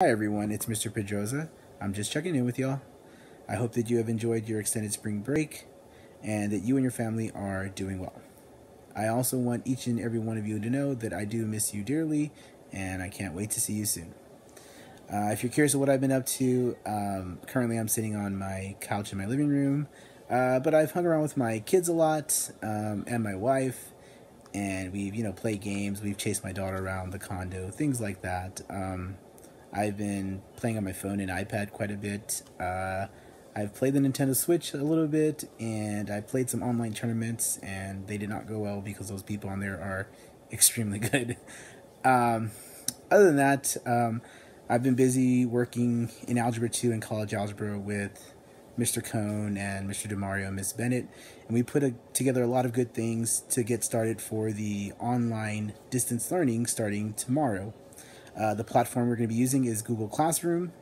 Hi everyone, it's Mr. Pedroza. I'm just checking in with y'all. I hope that you have enjoyed your extended spring break and that you and your family are doing well. I also want each and every one of you to know that I do miss you dearly and I can't wait to see you soon. Uh, if you're curious of what I've been up to, um, currently I'm sitting on my couch in my living room, uh, but I've hung around with my kids a lot um, and my wife, and we've you know played games. We've chased my daughter around the condo, things like that. Um, I've been playing on my phone and iPad quite a bit. Uh, I've played the Nintendo Switch a little bit, and I played some online tournaments, and they did not go well because those people on there are extremely good. Um, other than that, um, I've been busy working in Algebra 2 and College Algebra with Mr. Cohn and Mr. DeMario and Miss Bennett, and we put a, together a lot of good things to get started for the online distance learning starting tomorrow. Uh, the platform we're going to be using is Google Classroom,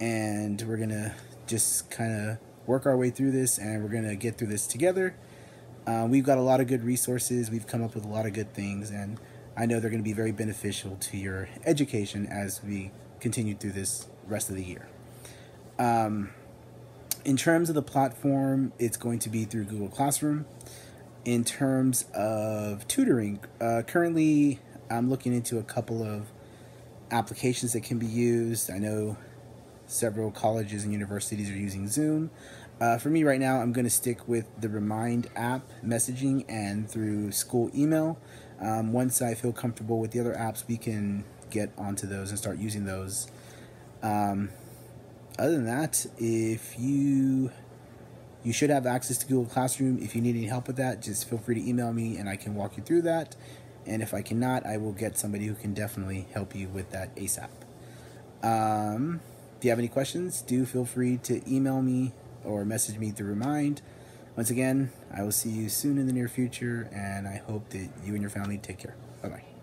and we're going to just kind of work our way through this, and we're going to get through this together. Uh, we've got a lot of good resources. We've come up with a lot of good things, and I know they're going to be very beneficial to your education as we continue through this rest of the year. Um, in terms of the platform, it's going to be through Google Classroom. In terms of tutoring, uh, currently I'm looking into a couple of applications that can be used. I know several colleges and universities are using Zoom. Uh, for me right now, I'm going to stick with the Remind app messaging and through school email. Um, once I feel comfortable with the other apps, we can get onto those and start using those. Um, other than that, if you you should have access to Google Classroom. If you need any help with that, just feel free to email me and I can walk you through that. And if I cannot, I will get somebody who can definitely help you with that ASAP. Um, if you have any questions, do feel free to email me or message me through Remind. Once again, I will see you soon in the near future, and I hope that you and your family take care. Bye bye.